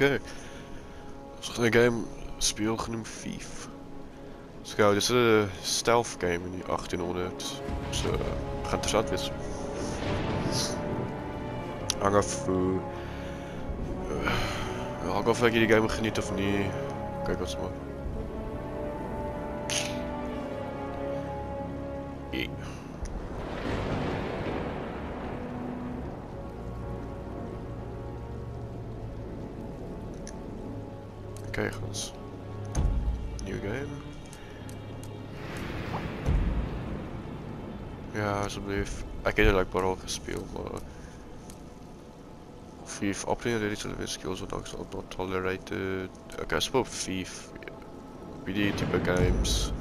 Oké. Een game speel genoemd Thief. Dus gauw, dit is een stealth game in die 1800. Dus uh, gaat interessant wezen. Hang af. Uh, hang af of je die game geniet of niet. Kijk wat ze maar. Yeah. Oké, goed. Nieuw game. Ja, alsjeblieft. Ik heb het like al gespeeld, maar... Thief operating ready to live skills are not, not tolerated. Oké, I speel Thief. Bij die type games.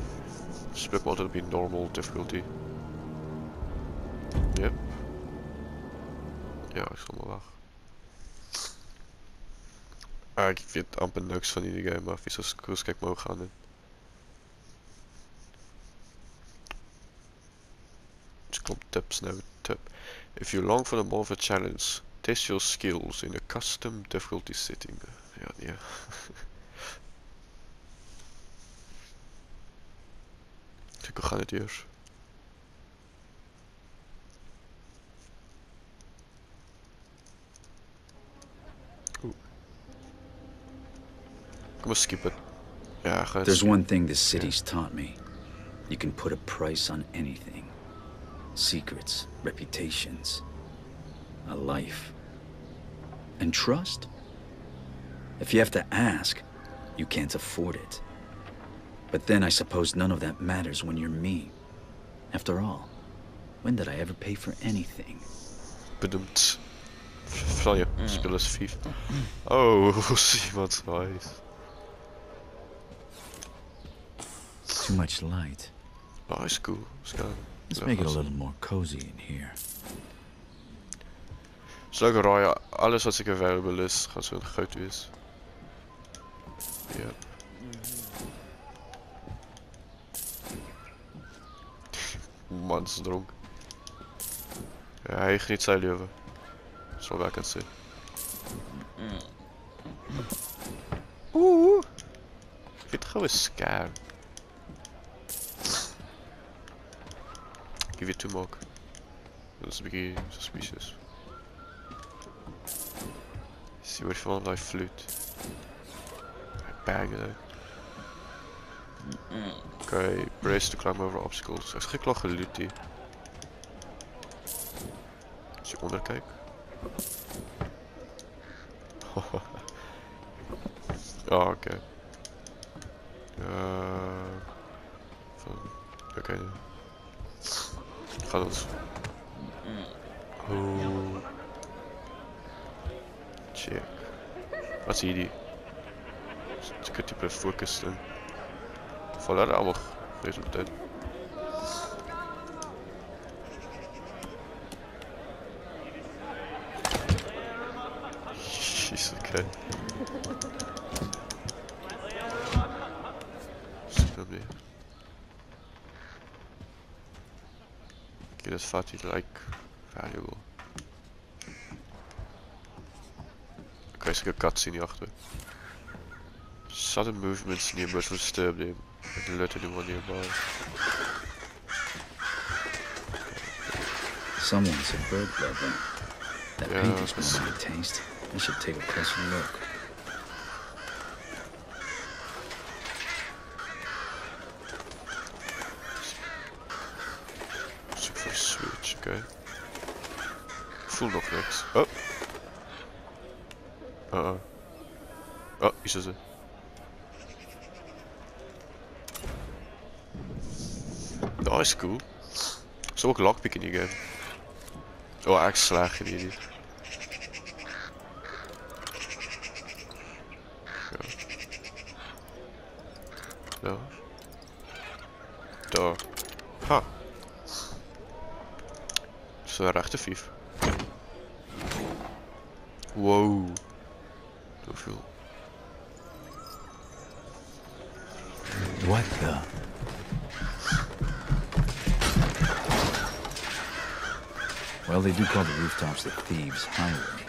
Speel ik altijd op die normal difficulty. Yep. Ja, ik zal maar wachten. Ah, ik vind amper niks van die game, maar wie zo cruise kijk mogen gaan doen. Dus komt tips nou, tip. If you long for the more of a challenge, test your skills in a custom difficulty setting. Ja. Kijk, hoe gaat het hier? Kom maar skip it. Ja, There's one thing this city's taught me. You can put a price on anything. Secrets, reputations, a life. And trust? If you have to ask, you can't afford it. But then I suppose none of that matters when you're me. After all, when did I ever pay for anything? Bedoemd. Van je, mm. speel eens Oh, zie wat nice. Too much light. Nice, cool. Let's go. Let's make it a little more cozy in here. Sluit raaien, alles wat ik available is, gaat zo'n groot wees. Ja. Man is dronk. Ja, hij geniet zijn leven. Dat is wel waar ik het zien. Oeh. Ik vind het gewoon scare. Give it to Mog. Dat is een beetje suspicious. See what fun like flute. Bang it Okay, brace to climb over obstacles. Hij is geklag geloot die. Als je onderkijk. Ja, oké. Okay. Gaat ons. Oh. Check. Wat zie je die? Dus ik type focus en. Voilà, allemaal resultaat. Jeez, oké. Speel meer. Okay, das Fahrt like valuable. Okay, so a cutscene hierachter. Sudden movements near must disturb him and alert anyone nearby. Someone said bird blood then. That Yeah, paint is I see. going to taste. I should take a closer look. Zoek voor switch, oké. Ik voel nog niks. Oh. Is ze. Nice, cool. Zo ook lockpick in die game. Oh, echt slaag je die niet. Ja. Daar. Ha. Dat is een rechte vief. Wow. Zoveel. What the? Well, they do call the rooftops the Thieves' Highway.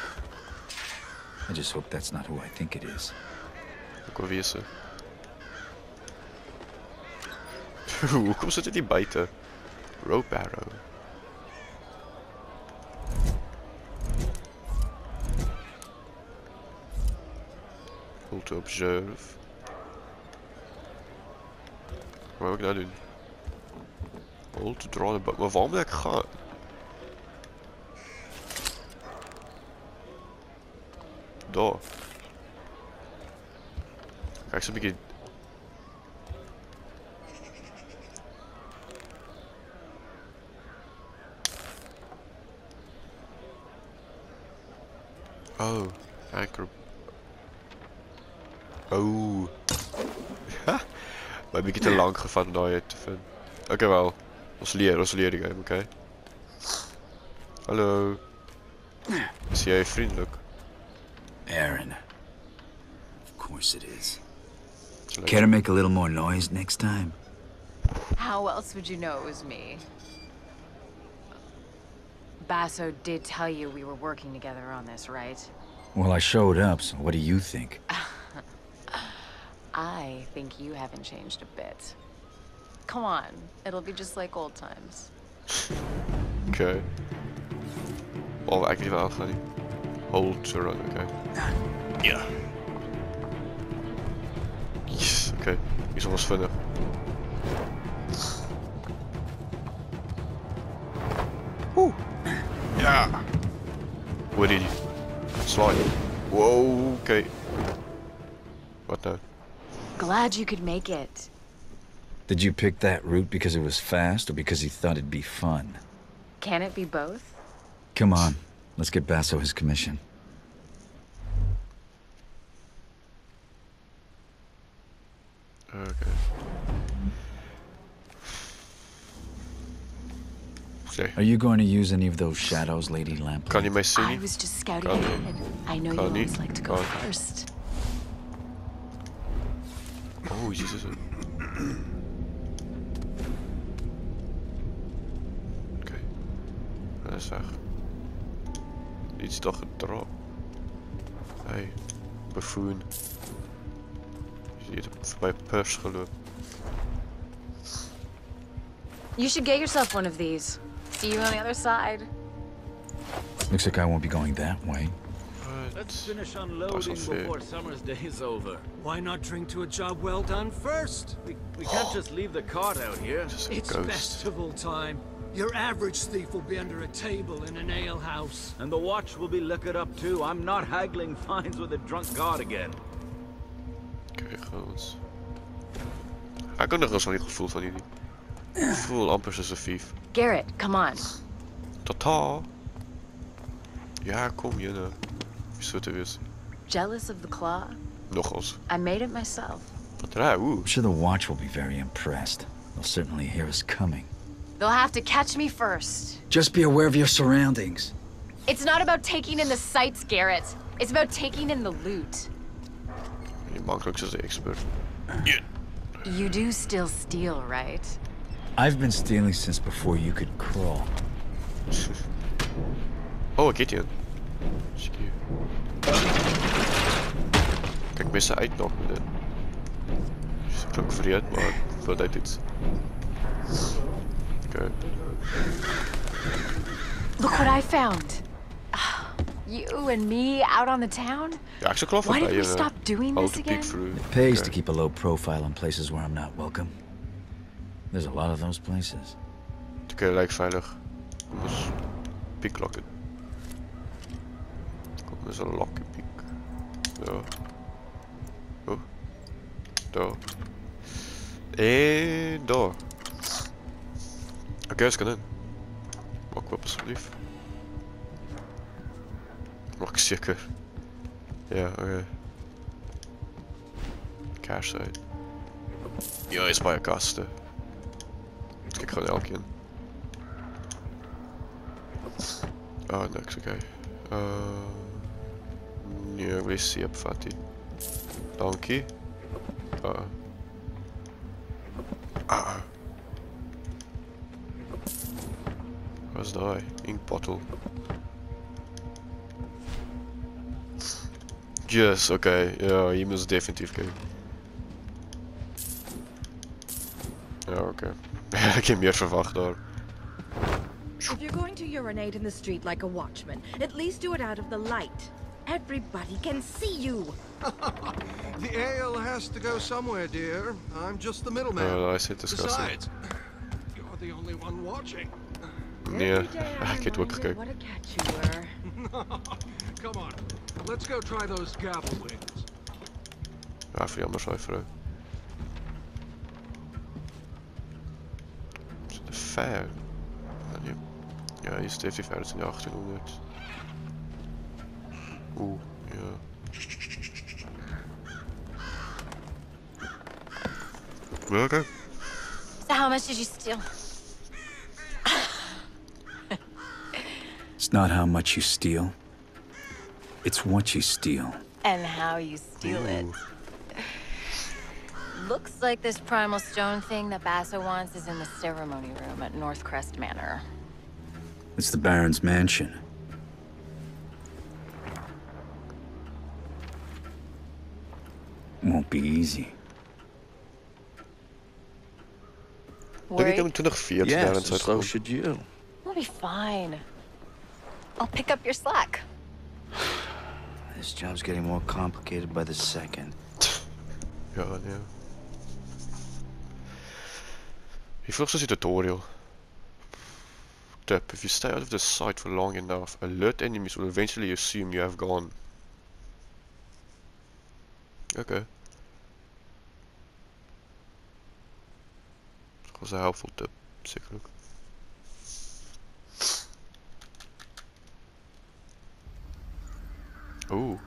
I just hope that's not who I think it is. Wezen. Hoekom zit dit hier buiten? Rope arrow. Hold to observe. Wat moet ik nou doen? Hold to draw the. Maar waarom moet ik gaan? Daar. Beetje Oh, anchor. Oh. Ha! Maar heb ik te lang gevat om daar te vinden. Oké wel. Ons leer, ons leer die game, oké. Hallo. Is jij vriendelijk? Erin. Of course it is. Leuk. Care to make a little more noise next time? How else would you know it was me? Basso did tell you we were working together on this, right? Well, I showed up, so what do you think? I think you haven't changed a bit. Come on, it'll be just like old times. Oké. Oh, eigenlijk wel gaan. Hold to run, oké. Ja. Yes, oké. Die is alvast vinnig. Oeh. Ja. Hoe die? Slaan. Wow, oké. Wat nou? Glad you could make it. Did you pick that route because it was fast or because you thought it'd be fun? Can it be both? Come on, let's get Basso his commission. Oké. Oké. Are you going to use any of those shadows, Lady Lamp? Kan je mij I zien? was just scouting ahead. I know you always like to go Kan. first. Oh, jezus. Oké. Dat is weg. Iets toch gedropt. Hey, buffoon. Je ziet voorbij pers gelopen. You should get yourself one of these. See you on the other side. Looks like I won't be going that way. Let's finish unloading before summer's day is over. Why not drink to a job well done first? We, we can't oh. just leave the cart out here. Just a It's ghost. festival time. Your average thief will be under a table in an ale house. And the watch will be liquored up too. I'm not haggling fines with a drunk guard again. Oké, er goed. Ga ik ook nog eens van die gevoel van die. Ik voel amper als een thief. Garrett, come on. Totaal. Ja, kom je nou. Wie zou het? Er Jealous of the claw? Nogals. I made it myself. Wat raar. I'm sure the watch will be very impressed. They'll certainly hear us coming. They'll have to catch me first. Just be aware of your surroundings. It's not about taking in the sights, Garrett. It's about taking in the loot. Je makkelijk is de expert. You do still steal, right? I've been stealing since before you could crawl. Oh, een kitje. Zie je. Kijk, ik mis de uitknop met. Is ook vreemd, maar wat hij dit. Oké. Look what I found. Ah, you and me out on the town? Ja, ik zou Why bij did je. we stop eh, doing this again? through. It pays Oké. to keep a low profile in places where I'm not welcome. There's a lot of those places. Oké, lijkt veilig. Kom eens. Eens een lokken piek. Zo. Oh. Daar. En daar. Oké, eens kan in. Mag ik op alsjeblieft? Mag ik zeker? Ja, oké. Kaars uit. Ja, is bij kasten. Kijk gewoon elke in. Oh, oké. Eh, Nee, wc heb fatty. Dankie. Ah. Ah. Wat is dat? Inkbottle. Yes, oké. Ja, hier moest definitief kijken. Ja, oké. ik heb meer verwacht daar. If you're going to urinate in the street like a watchman, at least do it out of the light. Everybody can see you. The ale has to go somewhere, dear. I'm just the middleman. Oh, I see disgusting. Besides, you're the only one watching. Yeah, I'm ik heb het ook reminded gekeken. What a catch you were. Come on, let's go try those gavel wings. Ja, voor jammer zo even. Is het ver? Ja, nee. Ja, hier is het ver, dat is in de 1800. Oeh, ja. Welke? So how much did you steal? It's not how much you steal, it's what you steal. And how you steal it. Looks like this primal stone thing that Basso wants is in the ceremony room at Northcrest Manor. It's the Baron's mansion. Won't be easy. Denk ik Worried? dat in 2014 Yes, daar and so uitgekomen. should you. We'll be fine. I'll pick up your slack. This job's getting more complicated by the second. Ja, nee. He vroeg zoals tutorial. Tip, if you stay out of the sight for long enough, alert enemies will eventually assume you have gone. Okay. Dat was een helpful tip, zekerlijk. Oeh.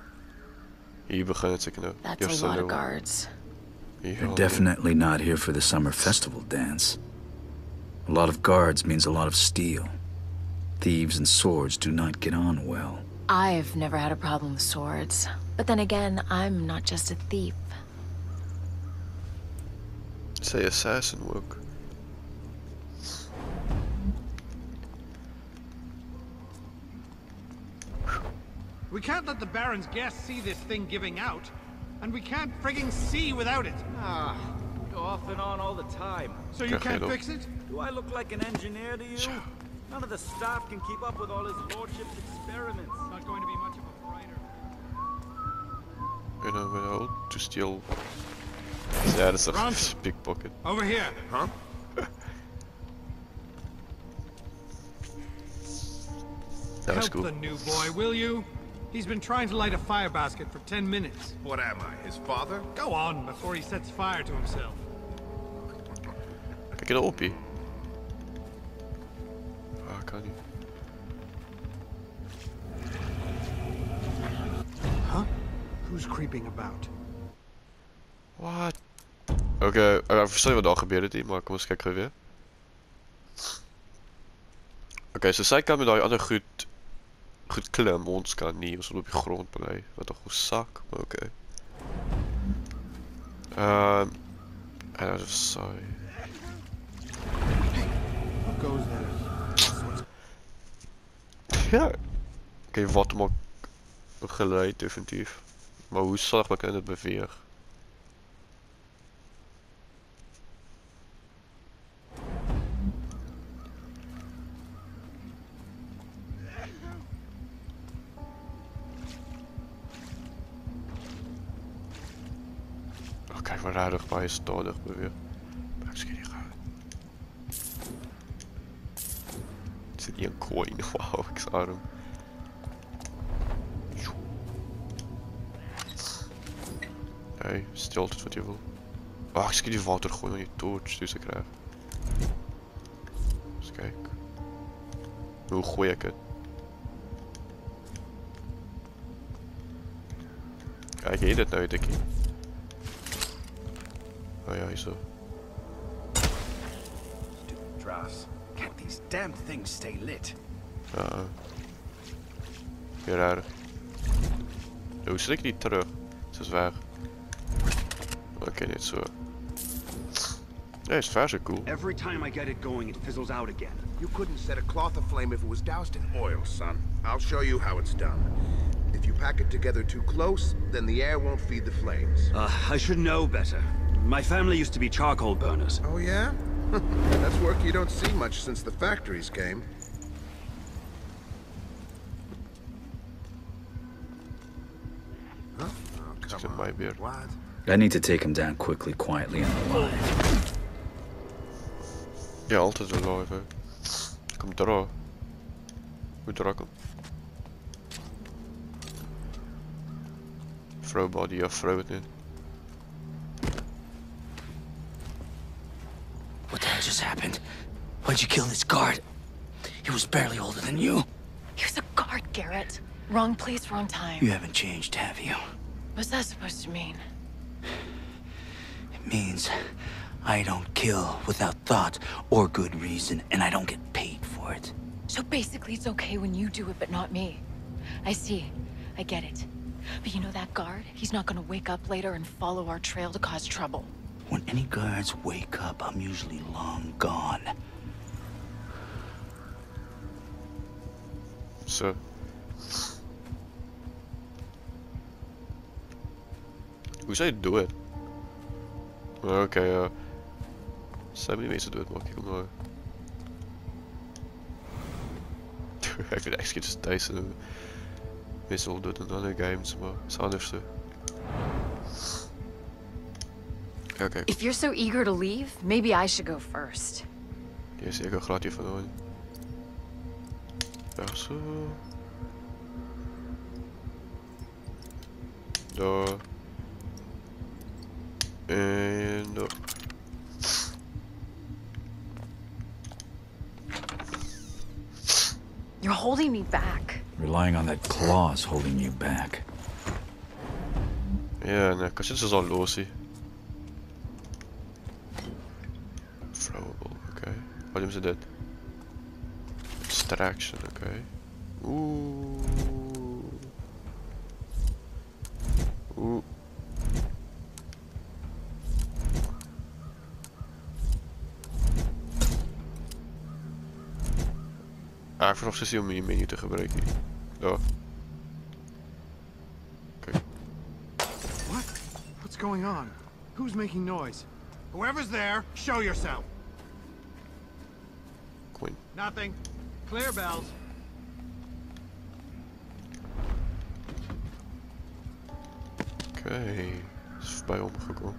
Hier begint het zeker nou. That's a lot of leeuw. guards. Ja, They're definitely not here for the summer festival dance. A lot of guards means a lot of steel. Thieves and swords do not get on well. I've never had a problem with swords. But then again, I'm not just a thief. Say assassin work. We can't let the Baron's guests see this thing giving out. And we can't frigging see without it. Ah, go off and on all the time. So you can't fix it? Do I look like an engineer to you? None of the staff can keep up with all his lordship's experiments. Not going to be much of a fighter. En dan ben ook to steal. Ja, dat is een pickpocket. Over here. Huh? Dat is Help cool. the new boy, will you? He's been trying to light a fire basket for 10 minutes. What am I, his father? Go on before he sets fire to himself. Kijk je dat op kan niet. Who's creeping about? What? Oké, okay, uh, verstaan wat al gebeurde hier, maar kom eens kijken weer. Oké, so sy kan met daai ander goed goed klim, ons kan nie, ons moet op die grond bly. Wat 'n goeie sak, maar oké. Ehm en dat is saai. Who goes there? Ja. Oké, wat maak geluid definitief. Maar hoe saglik kan dit beweeg? Oh, kijk maar rarig waar je stadig zit hier een coin. Wauw, ik zag hem. Nee, stilte wat je wil. Wacht, ik schiet die water gewoon in je torch, dus ik. Eens kijken. Hoe gooi ik het? Kijk, heet het nou, dikkie? Oh ja, hier zo. Stupid drafts. Can't these damn things stay lit? Ja. Weer raar. Hoe zit ik niet terug? Ze is weg. Oké, niet zo. Nee, is vers cool. Every time I get it going, it fizzles out again. You couldn't set a cloth aflame if it was doused in oil, son. I'll show you how it's done. If you pack it together too close, then the air won't feed the flames. Uh, I should know better. My family used to be charcoal burners. Oh, yeah? That's work you don't see much since the factories came. Huh? Oh, oh come on. mij weer. What? I need to take him down quickly, quietly, and alive. Ja, altijd alive, hè. Kom dra. Hoe dra kom? Throw body, ja, throw het in. Just happened? Why'd you kill this guard? He was barely older than you. He was a guard, Garrett. Wrong place, wrong time. You haven't changed, have you? What's that supposed to mean? It means I don't kill without thought or good reason, and I don't get paid for it. So basically, it's okay when you do it, but not me. I see. I get it. But you know that guard? He's not gonna wake up later and follow our trail to cause trouble. When any guards wake up, I'm usually long gone. Hoe zou je het doen? Oké, ja. Ze hebben niet mensen dood, maar ik kom maar. ik vind eigenlijk dus deze meestal dood in andere games, maar het is anders zo. Oké, If you're so eager to leave, maybe I should go first. die is zeker glad hier van Ja, zo. Daar. En daar. You're holding me back. Relying on that claw is holding you back. Ja, nee, kan zitten ze al Doen ze dit? Extraction, oké. Oeh. Oeh. Ah, verwacht ze om je menu te gebruiken. Ja. What? What's going on? Who's making noise? Whoever's there, show yourself. Queen. Nothing. Clear bells. Okay, Is voorbij omgekomen.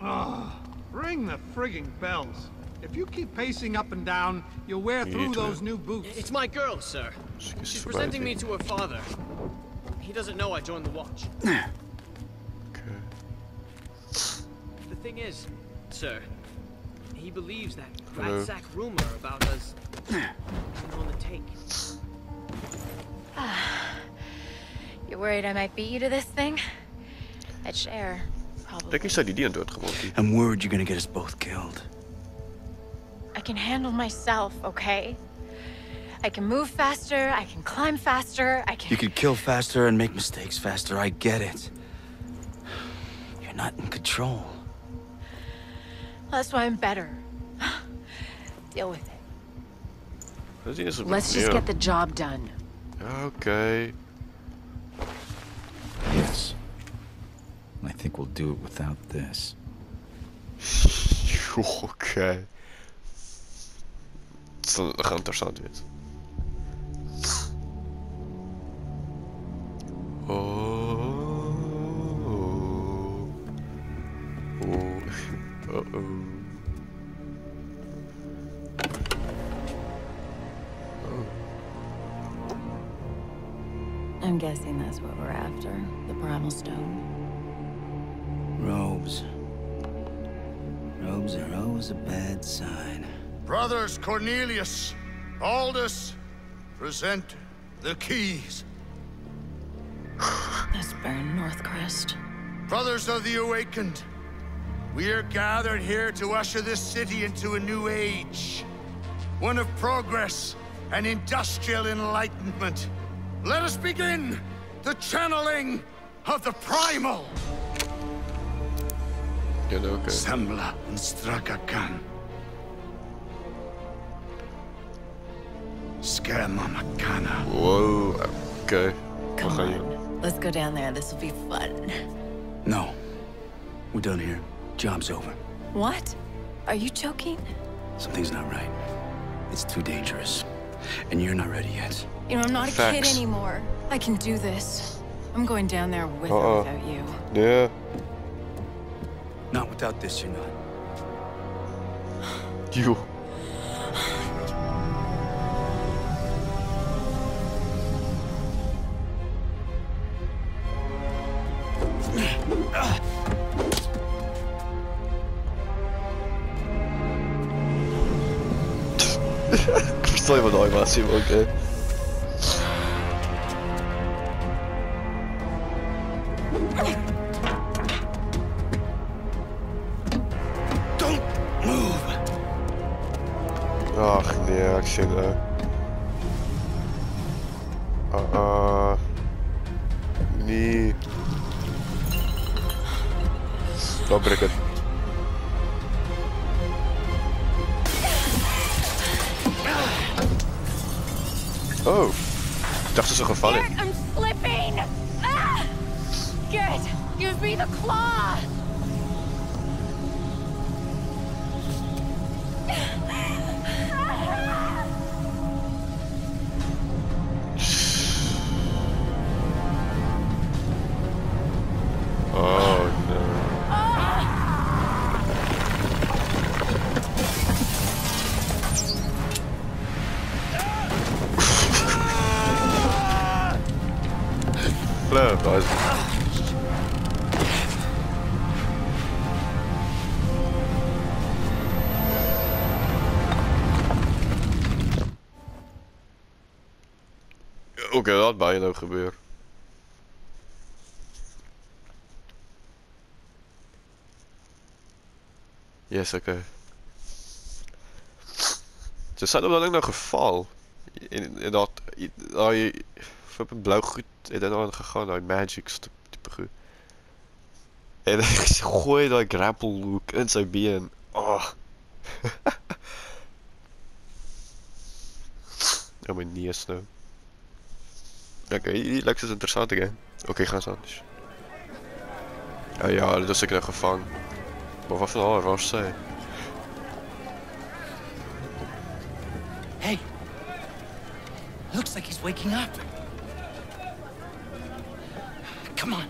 Ugh. Ring the frigging bells. If you keep pacing up and down, you'll wear through those new boots. It's my girl, sir. Misschien She's presenting me to her father. He doesn't know I joined the watch. Oké. The thing is, sir, he believes that Hello. rat sack rumor about us being on the take. You worried I might beat you to this thing? I'd share, probably. Denk niet dat die die aan dood. I'm worried you're gonna get us both killed. I can handle myself, okay? I can move faster, I can climb faster, I can... You can kill faster and make mistakes faster, I get it. You're not in control. That's why I'm better. Deal with it. Dat is een Let's just ja. get the job done. Okay. Yes. I think we'll do it without this. Oké. Het is een gaan interessant I'm guessing that's what we're after. The primal stone. Robes. Robes are always a bad sign. Brothers Cornelius, Aldous, present the keys. That's Baron Northcrest. Brothers of the Awakened, we are gathered here to usher this city into a new age. One of progress and industrial enlightenment. Let us begin the channeling of the primal. Ja, nou, oké. Sembla and Strakakan. Skemamakana. Wow, oké. Come ga je? on. Let's go down there. This will be fun. No. We're done here. Job's over. What? Are you joking? Something's not right. It's too dangerous. And you're not ready yet. You know, I'm not a kid anymore. I can do this. I'm going down there with Uh-uh. or without you. Yeah. Not without this, you're not. You. Versta je Oh, ik dacht ze zo gevallen. I'm slipping! Ah! Garrett, give me the claw! Dat nou gebeuren. Yes, oké. Ze zijn op dat nog geval. In, in dat, in, dat je op een blauw goed en dan gegaan naar magic type goed. En dan gooi dat grapple hook in zijn been. Oh. oh mijn knieën nou. Oké, hier lijkt het interessant game. Oké, gaan anders. Ja, ja, dat is ik nog gevangen. Maar wat van alle was zij? Hey! Looks like he's waking up. Come on.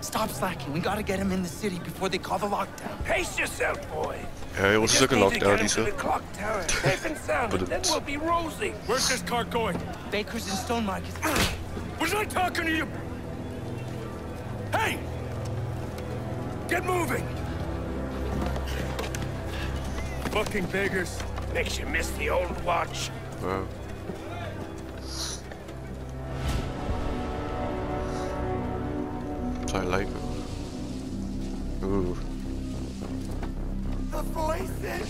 Stop slacking. We gotta get him in the city before they call the lockdown. Pace yourself, boy. Ja, joh, het is ook een lockdown, die to zo. the clock tower, safe and sound, and then we'll be rosy. Where's this car going? Baker's in Stone Market. Was I talking to you? Hey! Get moving! Fucking beggars. Makes you miss the old watch. Wow. Zou je lijken? Oeh. The voices!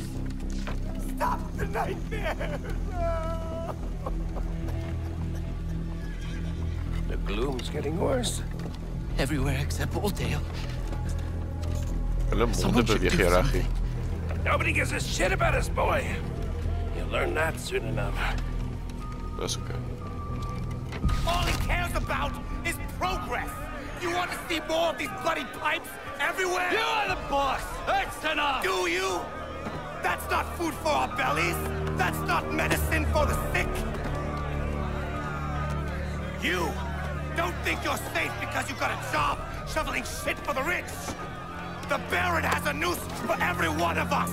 Stop the nightmares! Gloom's getting worse. Everywhere except Oldale. Wel een Someone should do mondenbeweging, Nobody gives a shit about us, boy. You'll learn that soon enough. That's okay. All he cares about is progress. You want to see more of these bloody pipes everywhere? You are the boss! That's enough! Do you? That's not food for our bellies. That's not medicine for the sick. You don't think you're safe because you've got a job shoveling shit for the rich. The Baron has a noose for every one of us.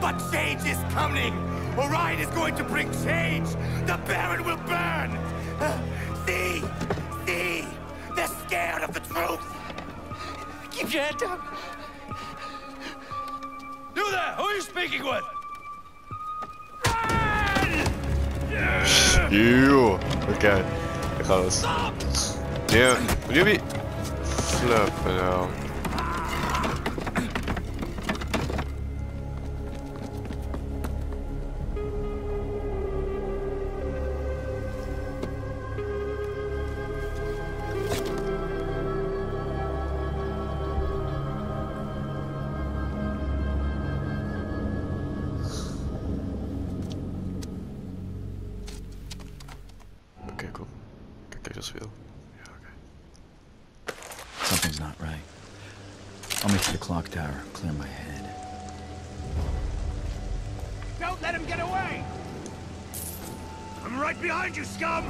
But change is coming. Orion is going to bring change. The Baron will burn. See? See? They're scared of the truth. Keep your head down. You there! Who are you speaking with? Eeuw. Oké. Ik ga dus. Ja, jullie. Nou. Oké, cool. Kijk, kijk, dat right behind you, scum!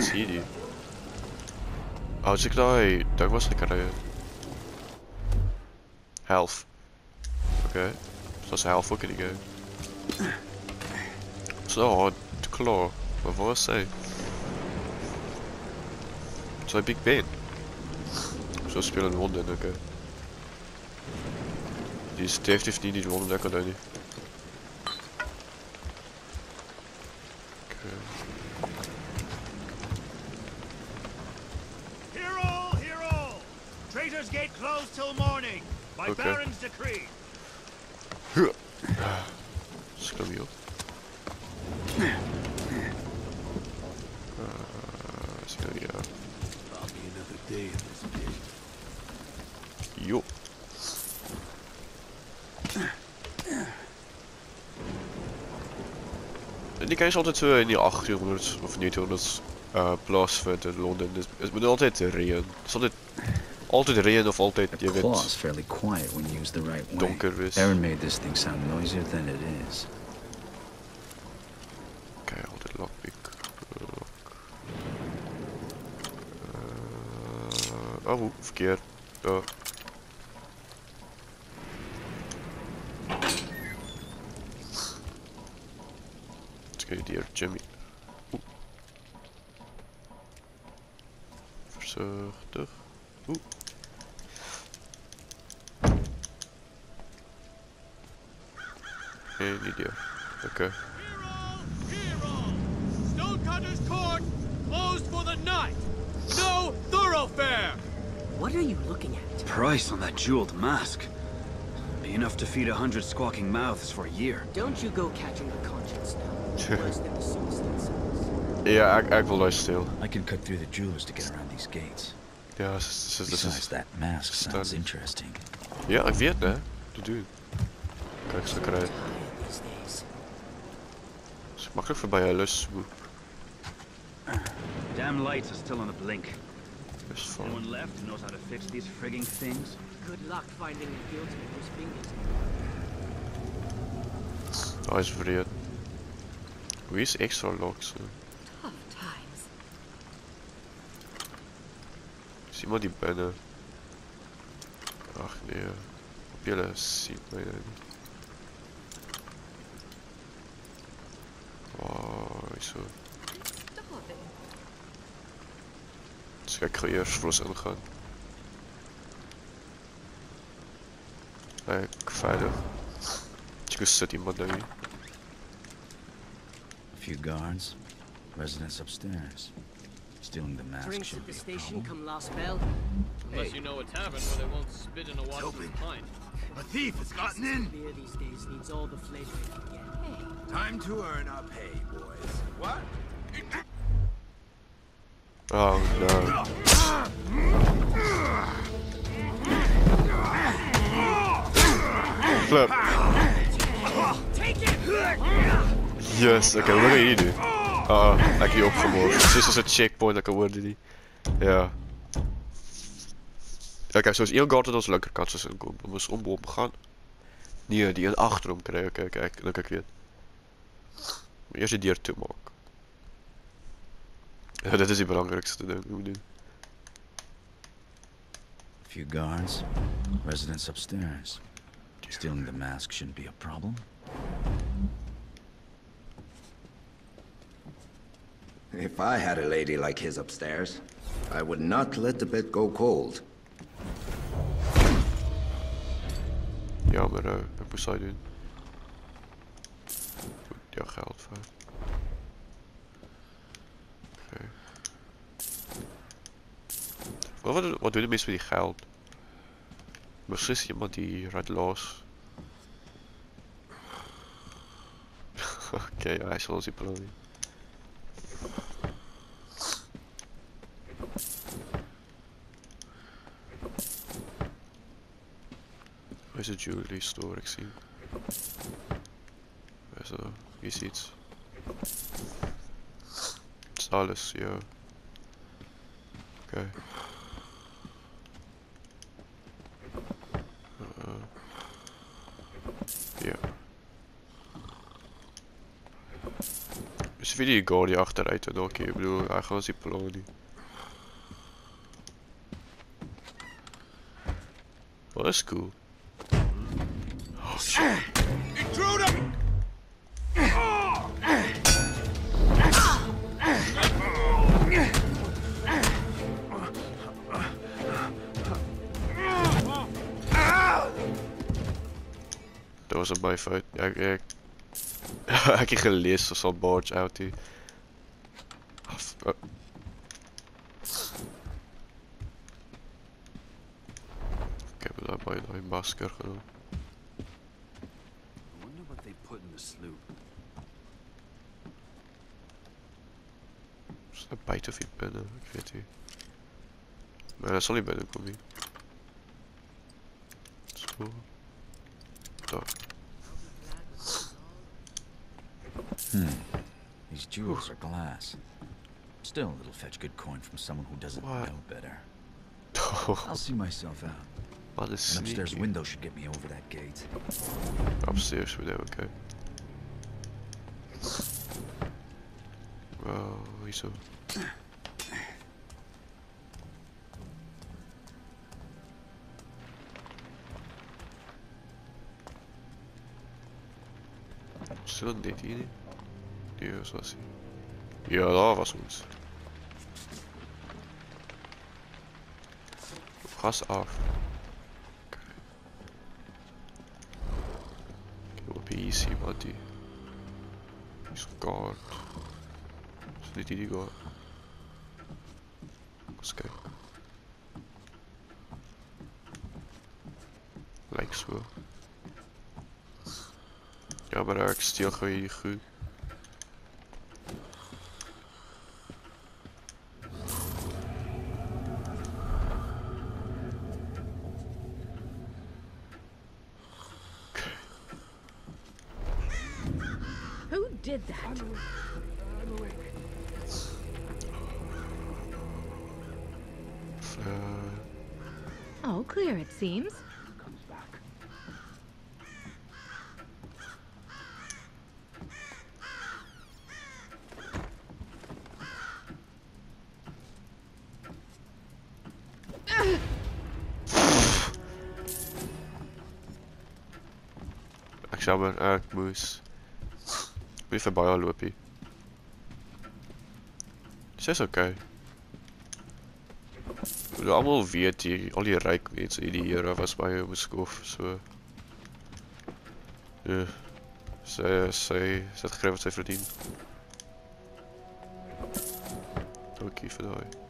Zie je die? Als ik daar, daar was ik er. Health. Okay. So that's health, at it go. So hard to claw. What I say? So Big Ben. Zo spelen in Londen, oké. Die Dave heeft niet die Londen lekker doen. Hear all, hear all! Traitor's Gate closed till morning, by Okay. Baron's decree. Je altijd zo in die 800 of 900 uh, plaatsvindt in Londen. Dus het moet altijd regen. Het is altijd, altijd regen of altijd, je weet, fairly quiet when used the right way. donker is. Aaron made this thing sound noisier than it is. Oké, altijd lockpick. Lock. Uh, oh, verkeerd. Oh. Let's go Jimmy. Oeh. Voorzichtig. Oeh. Geen idee. Oké. Stonecutter's Court closed for the night. No thoroughfare. What are you looking at? Price on that jeweled mask. Be enough to feed a hundred squawking mouths for a year. Don't you go catching a conscience now. Worse than the souls themselves. Ja, ik, ik wil daar stil. I can cut through the jewelers to get around these gates. Ja, ze- ze- ze- Besides, ze- that mask sounds stunning. interesting. Ja, ik weet hè. Dat doe. Kijk, ze krijgen. These days. Het is makkelijk voorbij een lus. Damn lights are still on the blink. Is fine. Anyone left who knows how to fix these frigging things? Good luck finding a guildsman whose fingers. Hij is vreed. Wie is extra locks? hè? Tough times. Is iemand die binnen? Ach nee. Op jullie ziet mij niet. Wow, is zo. Starving. Dus ga ik ga eerst vlos ingaan. Kijk, veilig. Ik zit iemand daar. A few guards, residents upstairs. Stealing the mask Drinks should at the be a station problem. come last bell. Unless you know a tavern where they won't spit in a Watson's pint. A thief has gotten in! Beer these days needs all the flavor it can get. Time to earn our pay, boys. What? Oh no. Flip. Yes, oké, wat ga je hier doen? Ah, uh, ik die opgemoord. Dit is een checkpoint, lekker worden die. Ja. Kijk, zoals heel guard als lekker kansen zijn komen. We om gaan. Die, die een achterom krijgen, kijk, kijk, dan kijk weer. Maar eerst die dier toe maken. Ja, dat is het belangrijkste ding. doen. Few guards, residents upstairs. Stealing the mask shouldn't be a problem. If I had a lady like his upstairs, I would not let the bed go cold. Ja, maar uh, wat moest doen? Ja, geld voor. Oké. Wat, wat, wat doen de mensen met die geld? Precies iemand die rijdt los. Oké, ja, hij zal ons. Is de jewelry store? Ik zie. Waar is er? Hier is iets. Dis alles, ja. Okay. Uh, ja. Dis vir die guard hier agteruit en ook, ek bedoel, hy gaan ons nie plan nie. Wat is cool? Oh, shit. Intruder! Dit was 'n byfout. Ek ek ek het gelees ons sal barge out hier. Af- oh. Ek heb daar by daai masker gedoen. I wonder what they put in the sloop. Is dit buite of hier binne? Ek weet nie. Maar dat sal nie binne kom nie. So. Daar. Hmm. These jewels are glass. Still, it'll fetch good coin from someone who doesn't know better. I'll see myself out. Wat is An upstairs sneaky. window should get me over that gate. Upstairs window, okay. Wow, hierso. Is dit dit hier nie? Nee, was was hier. Ja, daar was ons. Gas af. Kyk op hier sien wat die is kaart. Is dit hierdie kaart? Kom kyk. Lyk so. Ja, maar ek steel gou hierdie goed. Who did that? Uh, All clear, it seems. Jammer, ek moes Moet verby haar loopie. Sy's okay. Hulle almal weet hier, al die ryk mense hier die Here was hom beskof, so. Ja. Sy sy sy het gekry wat sy verdien. Dankie vir daai.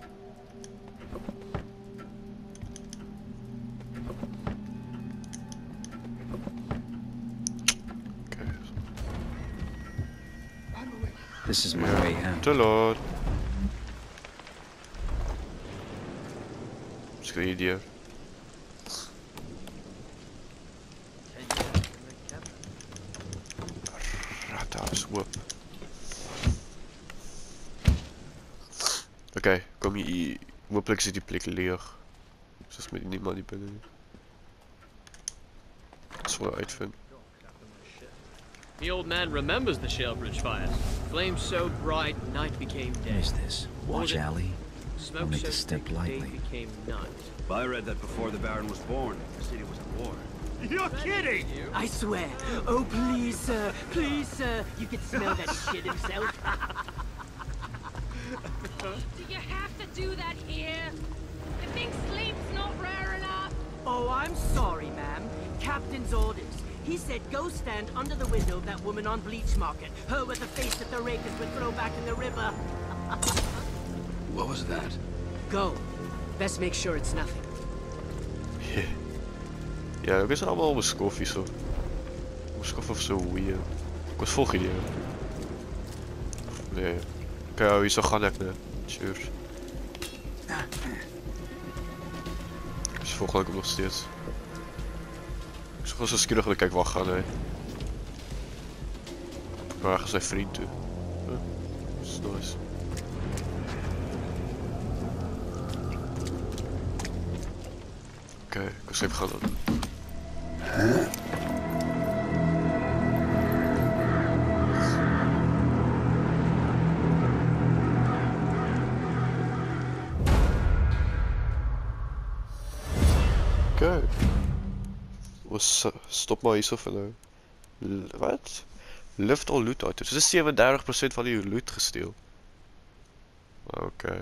This is my way out. Te laat. Skree deur. Ratta is oop. Okay, kom hier. Hooplik is die plek leeg. Soos met niemand hier binne nie. Ons wil uitvind. The old man remembers the Shalebridge fires. Flames so bright, night became day. What is this? Watch More than- alley? Smoke I'll make so a step thick, day lightly. became night. I read that before the Baron was born, the city was at war. You're kidding! I swear. Oh, please, sir. Please, sir. You can smell that shit himself. Do you have to do that here? You think sleep's not rare enough? Oh, I'm sorry, ma'am. Captain's orders. He said go stand under the window of that woman on Bleach Market. Her with the face that the rakers would throw back in the river. What was that? Go. Best make sure it's nothing. Yeah. Ja, ek is allemaal beskof hier so. Beskof of so weird. Ek was volg idee. Nee. Okay, hier so gaan ek net. Cheers. Ah. Is volg ek nog steeds. Ek sal so skieurig kyk waar gaan hy. Waar gaan sy vriend toe? Dis nice. Okay, ek sê gaan dan. Stop maar hierso vir nou. L wat? Lift al loot uit. Dis 37% van die loot gesteel. Okay.